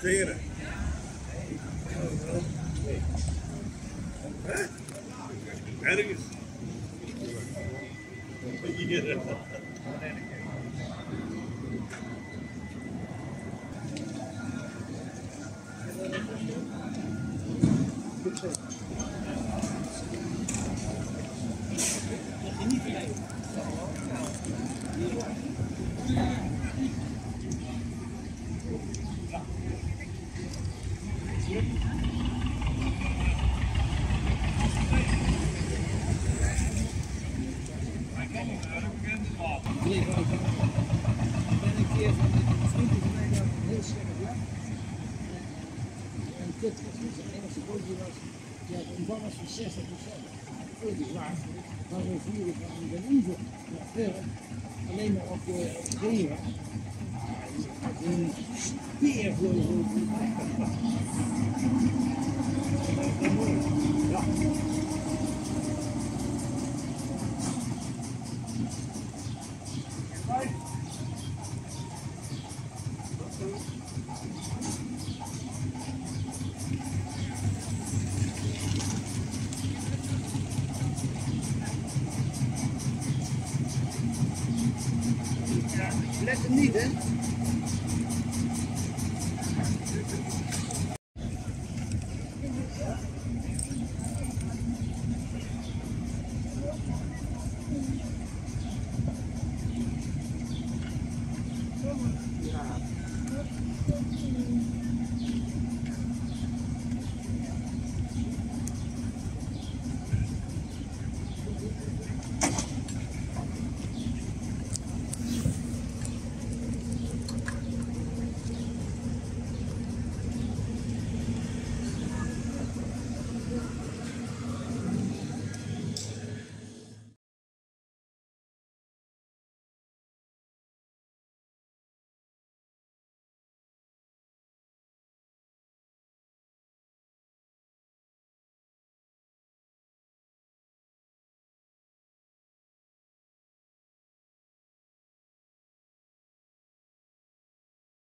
Cruzeira. Era isso. Thank you. Kut was, dus de Engelse bootje was, die had een balans van 60 procent. Veel te zwaar. Maar we voeren van Den Oever naar verder, alleen maar op de zeeën. Een. Sweden